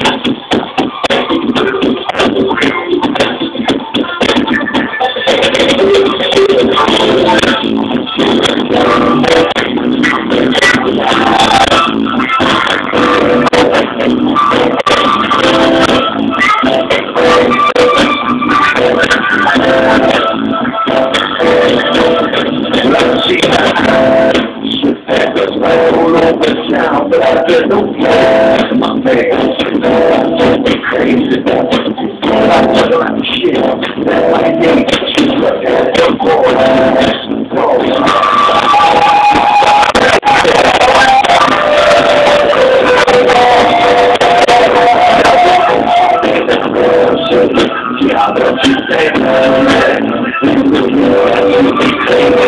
Thank you. Now, but I just don't care. My man, crazy. I want to like shit. That's my name. She's like that. Yeah, but you yo,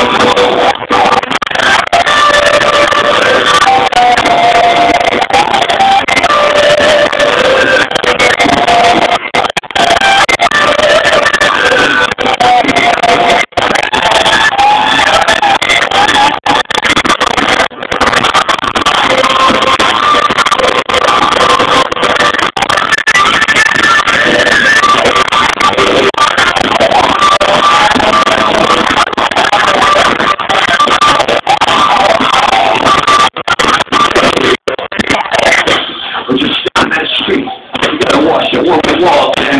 on that street. You gotta wash your woman's walls, man.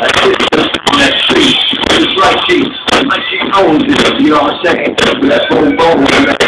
Like this, just on that street. Just like she, like she owns it, you know what I'm saying? That's what going with, man.